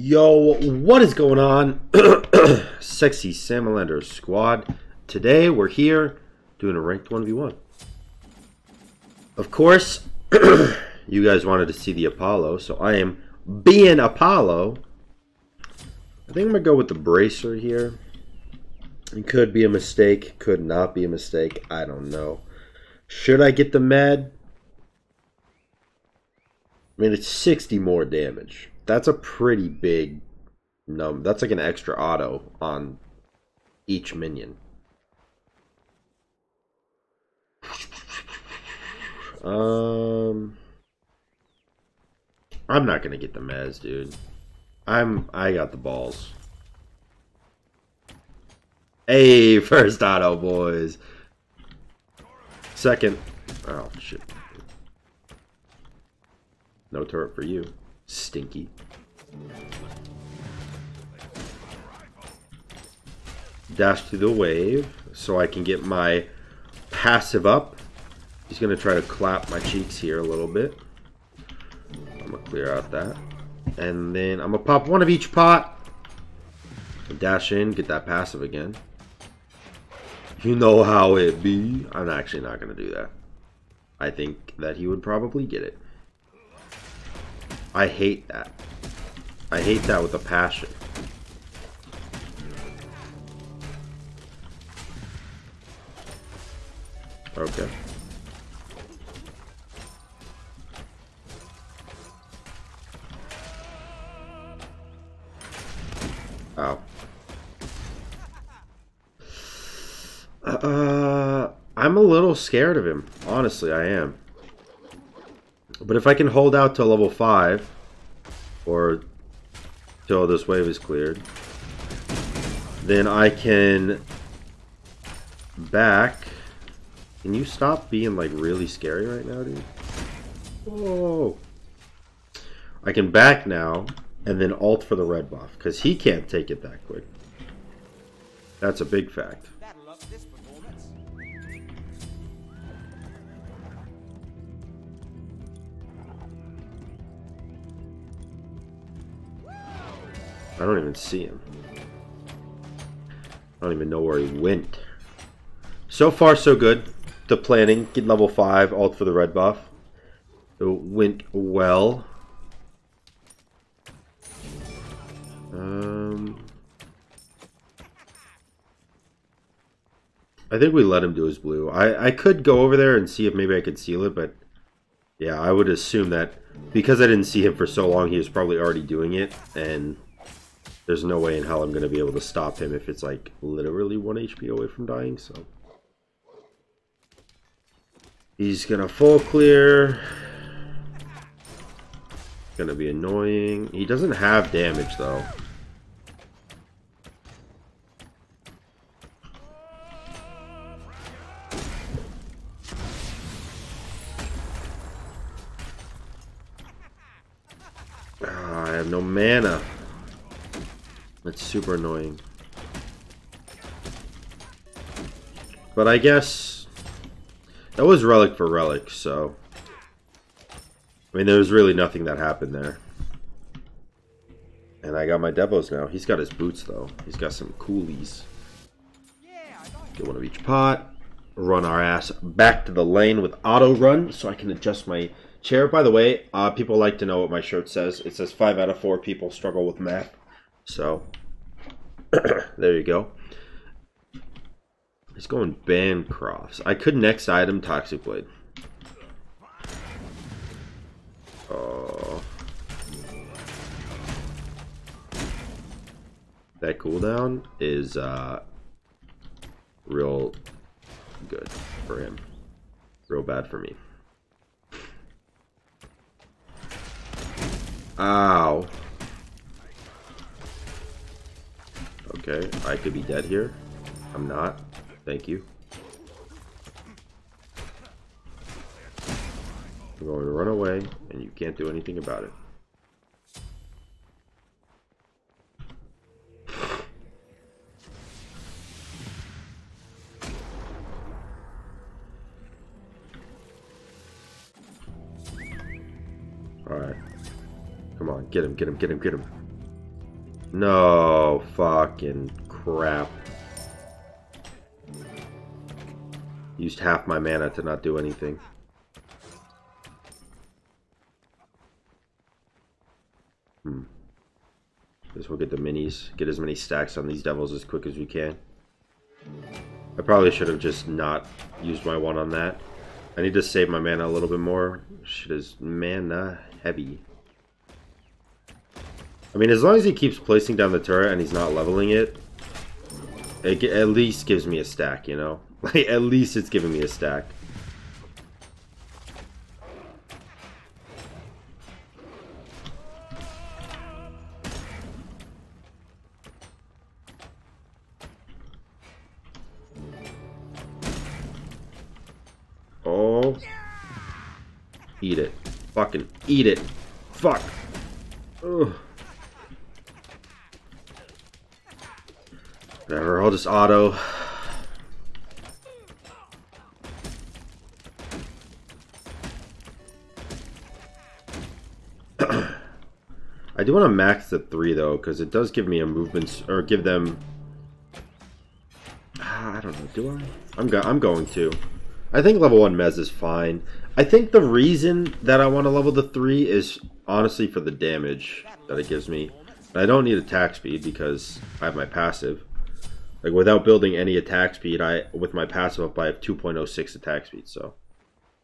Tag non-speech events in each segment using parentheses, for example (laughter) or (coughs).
Yo, what is going on? (clears throat) Sexy Salamander squad. Today we're here doing a ranked 1v1. Of course, (clears throat) you guys wanted to see the Apollo, so I am being Apollo. I think I'm going to go with the Bracer here. It could be a mistake, could not be a mistake. I don't know. Should I get the med? I mean, it's 60 more damage that's a pretty big number. That's like an extra auto on each minion. Um, I'm not gonna get the mez, dude. I'm I got the balls. Hey, (laughs) first auto, boys. Second. Oh shit. No turret for you. Stinky. Dash to the wave so I can get my passive up. He's going to try to clap my cheeks here a little bit. I'm going to clear out that. And then I'm going to pop one of each pot. Dash in, get that passive again. You know how it be. I'm actually not going to do that. I think that he would probably get it. I hate that. I hate that with a passion. Okay. Oh. Uh, I'm a little scared of him. Honestly, I am. But if I can hold out to level 5, or till this wave is cleared, then I can back. Can you stop being like really scary right now, dude? Oh. I can back now and then alt for the red buff because he can't take it that quick. That's a big fact. I don't even see him. I don't even know where he went. So far, so good. The planning, get level 5, alt for the red buff. It went well. Um, I think we let him do his blue. I, I could go over there and see if maybe I could seal it, but yeah, I would assume that because I didn't see him for so long, he was probably already doing it, and there's no way in hell I'm going to be able to stop him if it's like literally 1 HP away from dying, so. He's going to full clear. Going to be annoying. He doesn't have damage though. Ah, I have no mana. Super annoying. But I guess that was relic for relic, so I mean there was really nothing that happened there. And I got my devos now. He's got his boots though. He's got some coolies. Get one of each pot. Run our ass back to the lane with auto run so I can adjust my chair. By the way, uh, people like to know what my shirt says. It says five out of four people struggle with math. So (coughs) there you go. He's going Bancrofts. I could next item Toxic Blade. Oh. That cooldown is uh, real good for him. Real bad for me. Ow. Okay, I could be dead here. I'm not. Thank you. I'm going to run away, and you can't do anything about it. Alright. Come on, get him, get him, get him, get him. No fucking crap. Used half my mana to not do anything. Hmm. Guess we'll get the minis. Get as many stacks on these devils as quick as we can. I probably should have just not used my one on that. I need to save my mana a little bit more. Shit is mana heavy. I mean, as long as he keeps placing down the turret and he's not leveling it, it at least gives me a stack, you know? (laughs) Like, at least it's giving me a stack. Oh. Eat it. Fucking eat it. Fuck. Ugh. Whatever, I'll just auto. (clears throat) I do want to max the three though, because it does give me a movement, or give them. Ah, I don't know. Do I? I'm go I'm going to. I think level one Mez is fine. I think the reason that I want to level the three is honestly for the damage that it gives me. I don't need attack speed because I have my passive. Like without building any attack speed, I with my passive up, I have 2.06 attack speed, so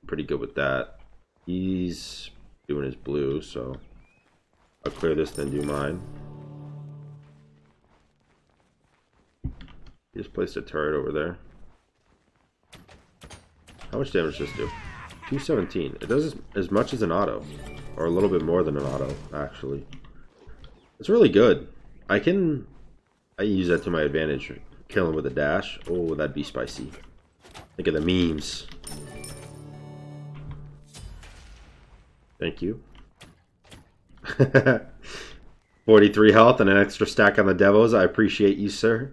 I'm pretty good with that. He's doing his blue, so I'll clear this, then do mine. He just placed a turret over there. How much damage does this do? 217. It does as, as much as an auto. Or a little bit more than an auto, actually. It's really good. I can... I use that to my advantage. Kill him with a dash. Oh, that'd be spicy. Think of the memes. Thank you. (laughs) 43 health and an extra stack on the devils. I appreciate you, sir.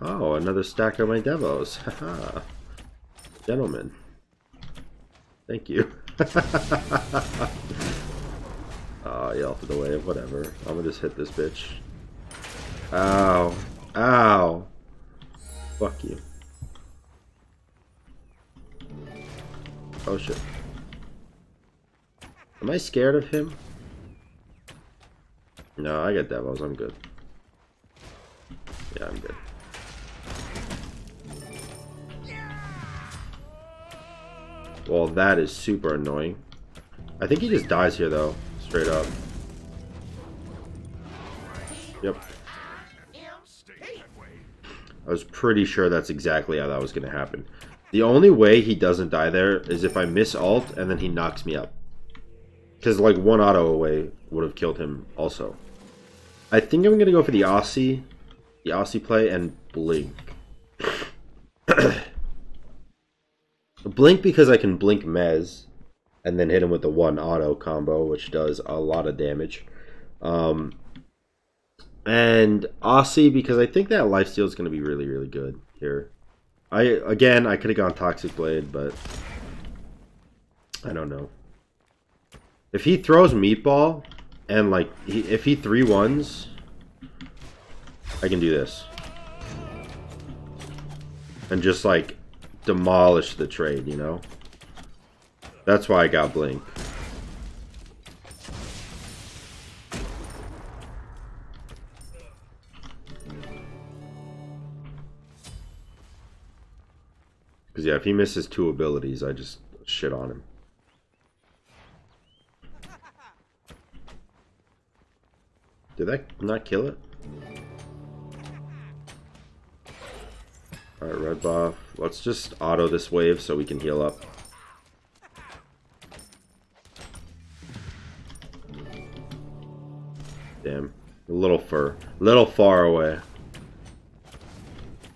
Oh, another stack of my devos. (laughs) Haha. Gentlemen. Thank you. oh, you off of the wave, whatever. I'm gonna just hit this bitch. Ow. Ow. Fuck you. Oh shit. Am I scared of him? No, I got devils. I'm good. Yeah, I'm good. Well, that is super annoying. I think he just dies here, though. Straight up. Yep. I was pretty sure that's exactly how that was going to happen. The only way he doesn't die there is if I miss alt and then he knocks me up. Because like one auto away would have killed him also. I think I'm going to go for the Asi, the Asi play and Blink. (clears throat) Blink because I can blink Mez and then hit him with the one auto combo, which does a lot of damage. Um, and Asi because I think that lifesteal is going to be really, really good here. I Again, I could have gone Toxic Blade, but I don't know. If he throws Meatball and like, he, if he three ones, I can do this. And just like demolish the trade, you know? That's why I got Blink. Because, yeah, if he misses two abilities, I just shit on him. Did that not kill it? Alright, red buff. Let's just auto this wave so we can heal up. Damn. A little fur. Little far away.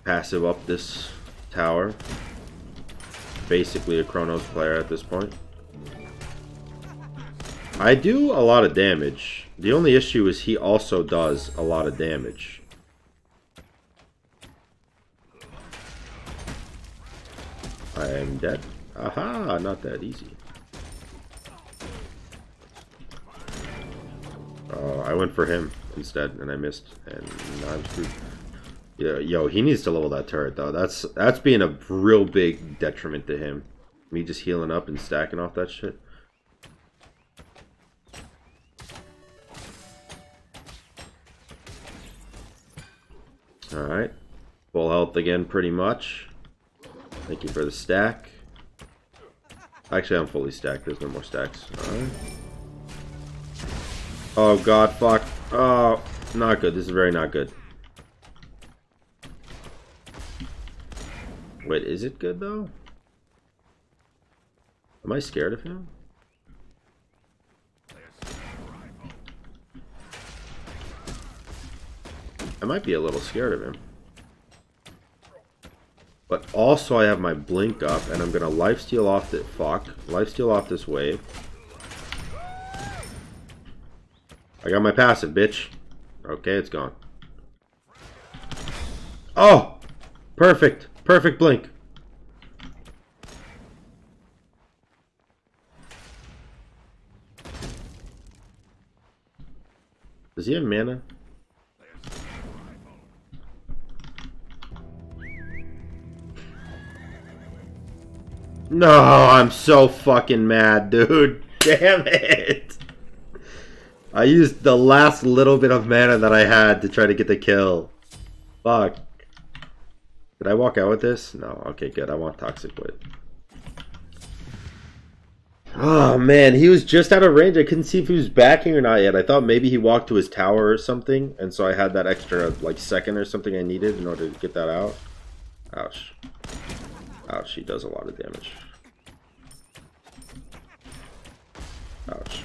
Passive up this tower. Basically a Chronos player at this point. I do a lot of damage. The only issue is he also does a lot of damage. I am dead. Aha, not that easy. Oh, I went for him instead, and I missed, and now I'm screwed. Yeah, yo, he needs to level that turret though. That's that's being a real big detriment to him. Me just healing up and stacking off that shit. Alright. Full health again, pretty much. Thank you for the stack. Actually, I'm fully stacked. There's no more stacks. Oh, God, fuck. Oh, not good. This is very not good. Wait, is it good, though? Am I scared of him? I might be a little scared of him. But also I have my blink up and I'm gonna lifesteal off the fuck. Lifesteal off this wave. I got my passive, bitch. Okay, it's gone. Oh! Perfect. Perfect blink. Does he have mana? No, I'm so fucking mad, dude. (laughs) Damn it. I used the last little bit of mana that I had to try to get the kill. Fuck. Did I walk out with this? No. Okay, good. I want Toxic Blade. Oh, man. He was just out of range. I couldn't see if he was backing or not yet. I thought maybe he walked to his tower or something. And so I had that extra, like, second or something I needed in order to get that out. Ouch. Ouch, she does a lot of damage. Ouch.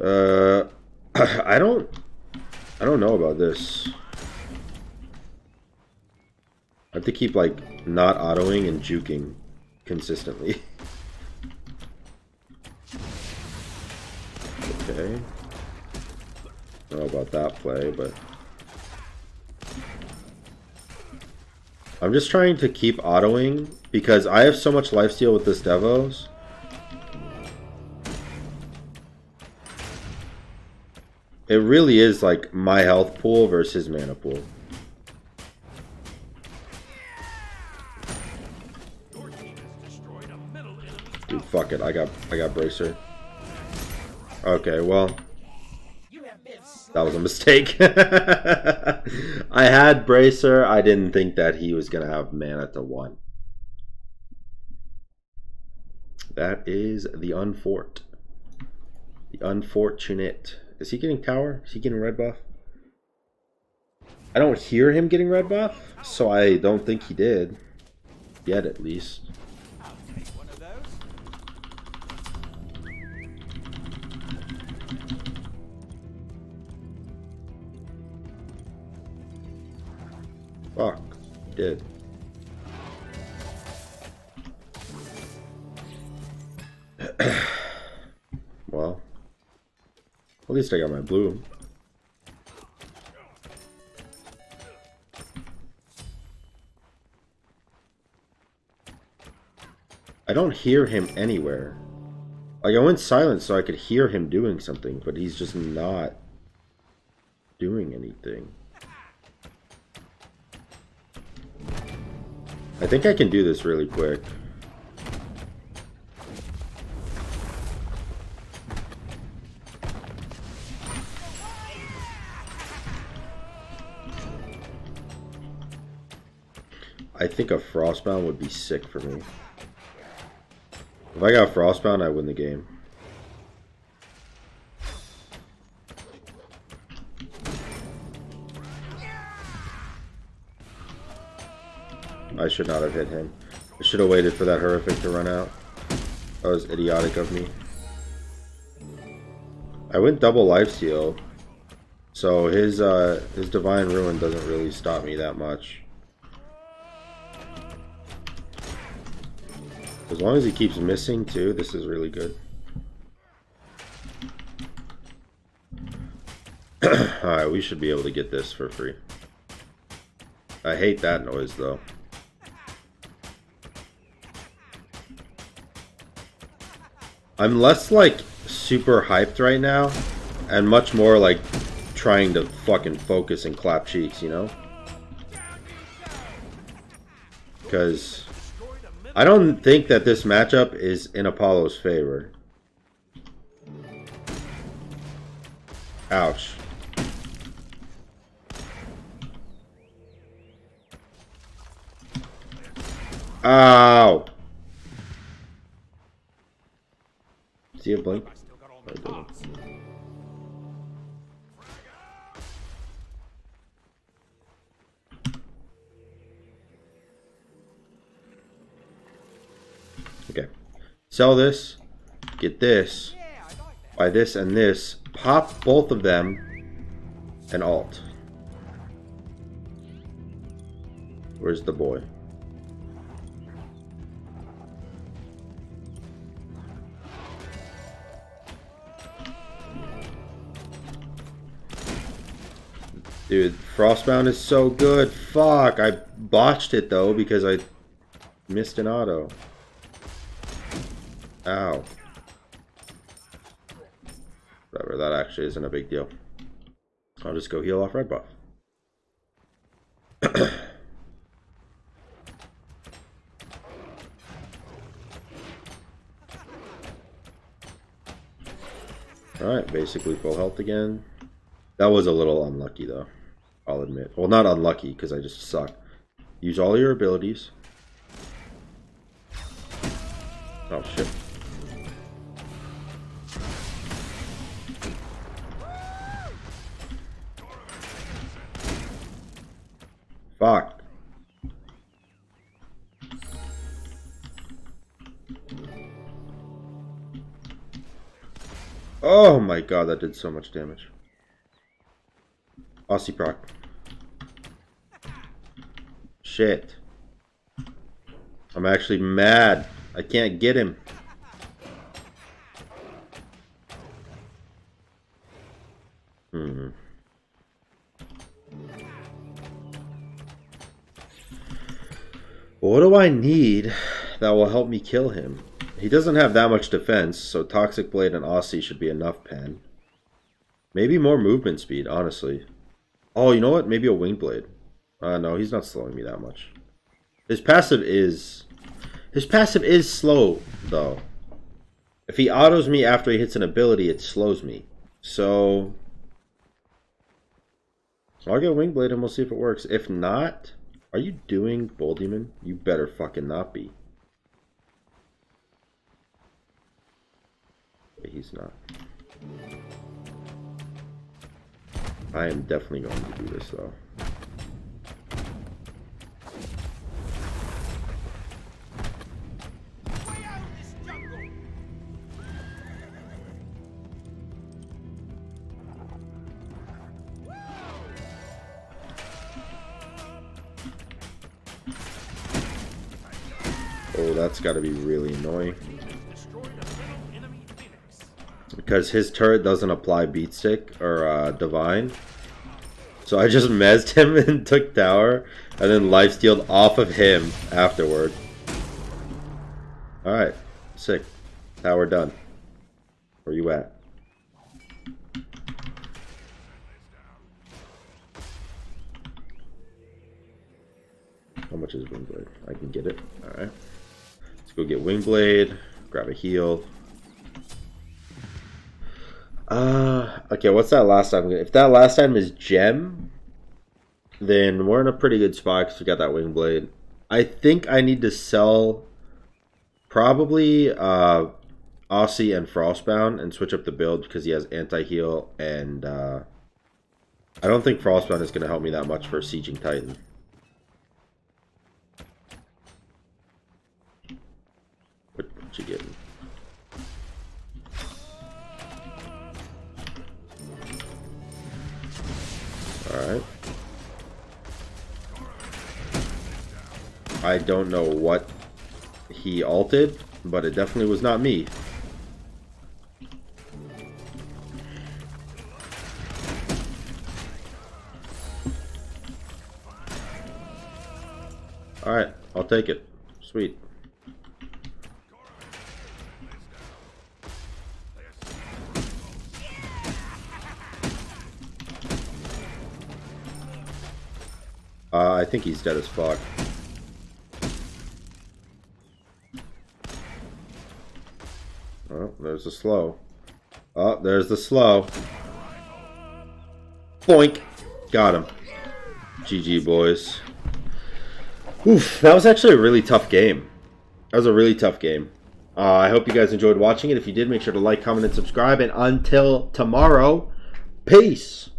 Uh, (laughs) I don't, I don't know about this. I have to keep, like, not autoing and juking consistently. (laughs) know about that play, but... I'm just trying to keep autoing because I have so much lifesteal with this Devos. It really is like my health pool versus mana pool. Dude, fuck it. I got I got bracer. Okay, well, that was a mistake. (laughs) I had Bracer. I didn't think that he was going to have mana to one. That is the Unfort. The Unfortunate. Is he getting tower? Is he getting red buff? I don't hear him getting red buff, so I don't think he did. Yet, at least. Fuck. Did. (clears throat) well. At least I got my blue. I don't hear him anywhere. Like, I went silent so I could hear him doing something, but he's just not doing anything. I think I can do this really quick. I think a Frostbound would be sick for me. If I got Frostbound, I win the game. I should not have hit him. I should have waited for that horrific to run out. That was idiotic of me. I went double lifesteal. So his uh, his divine ruin doesn't really stop me that much. As long as he keeps missing too, this is really good. (clears throat) Alright, we should be able to get this for free. I hate that noise though. I'm less like super hyped right now and much more like trying to fucking focus and clap cheeks, you know? Because I don't think that this matchup is in Apollo's favor. Ouch. Ow! Blink? Okay. Sell this. Get this. Buy this and this. Pop both of them. And alt. Where's the boy? Dude, Frostbound is so good. Fuck, I botched it though because I missed an auto. Ow. Whatever, that actually isn't a big deal. I'll just go heal off red buff. (coughs) Alright, basically full health again. That was a little unlucky though. I'll admit. Well, not unlucky, because I just suck. Use all your abilities. Oh, shit. Fuck. Oh my god, that did so much damage. Asi proc. Shit. I'm actually mad. I can't get him. Hmm. What do I need that will help me kill him? He doesn't have that much defense, so Toxic Blade and Asi should be enough pen. Maybe more movement speed, honestly. Oh, you know what? Maybe a Wing Blade. Uh, no, he's not slowing me that much. His passive is... His passive is slow, though. If he autos me after he hits an ability, it slows me. So... I'll get Wing Blade and we'll see if it works. If not... Are you doing Bull? You better fucking not be. He's not. I am definitely going to do this though. That's got to be really annoying. Because his turret doesn't apply beatstick or uh, divine. So I just mezzed him (laughs) and took tower. And then lifestealed off of him afterward. Alright. Sick. Tower done. Where you at? How much is Wingblade? I can get it. Alright. Go get Wingblade. Grab a heal. Uh, okay, what's that last item? If that last item is gem, then we're in a pretty good spot because we got that wing blade. I think I need to sell probably uh, Asi and Frostbound and switch up the build because he has anti-heal and uh, I don't think Frostbound is going to help me that much for Sieging Titan. I don't know what he alted, but it definitely was not me. Alright, I'll take it. Sweet. Uh, I think he's dead as fuck. There's the slow. Oh, there's the slow. Boink. Got him. GG, boys. Oof, that was actually a really tough game. That was a really tough game. Uh, I hope you guys enjoyed watching it. If you did, make sure to like, comment, and subscribe. And until tomorrow, peace.